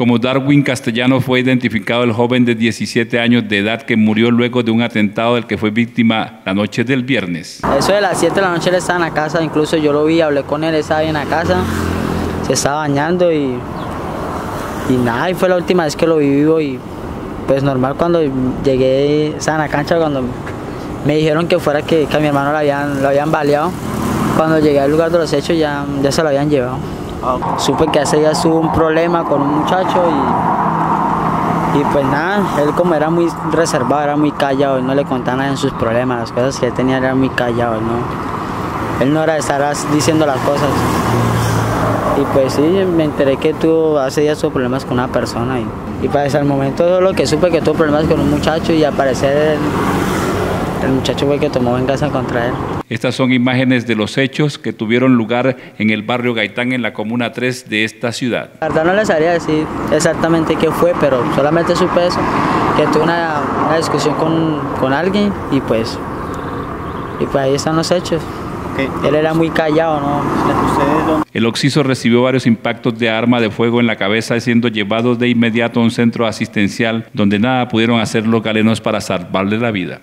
Como Darwin Castellano fue identificado el joven de 17 años de edad que murió luego de un atentado del que fue víctima la noche del viernes. Eso de las 7 de la noche él estaba en la casa, incluso yo lo vi, hablé con él, estaba en la casa, se estaba bañando y, y nada, y fue la última vez que lo vi vivo y pues normal cuando llegué, estaba en la cancha cuando me dijeron que fuera que, a mi hermano lo habían, lo habían baleado. Cuando llegué al lugar de los hechos ya, ya se lo habían llevado. Supe que ese día tuvo un problema con un muchacho y, y pues nada, él como era muy reservado, era muy callado, y no le contaba nada en sus problemas, las cosas que él tenía eran muy callado, ¿no? Él no era de estar diciendo las cosas. Y pues sí, me enteré que tuvo hace días tuvo problemas con una persona y, y para ese momento lo que supe que tuvo problemas con un muchacho y aparecer el muchacho fue que tomó venganza contra él. Estas son imágenes de los hechos que tuvieron lugar en el barrio Gaitán, en la Comuna 3 de esta ciudad. La verdad no les sabría decir exactamente qué fue, pero solamente supe eso, que tuve una, una discusión con, con, alguien y pues, y pues ahí están los hechos. Él era muy callado, ¿no? El occiso recibió varios impactos de arma de fuego en la cabeza, siendo llevado de inmediato a un centro asistencial donde nada pudieron hacer los galenos para salvarle la vida.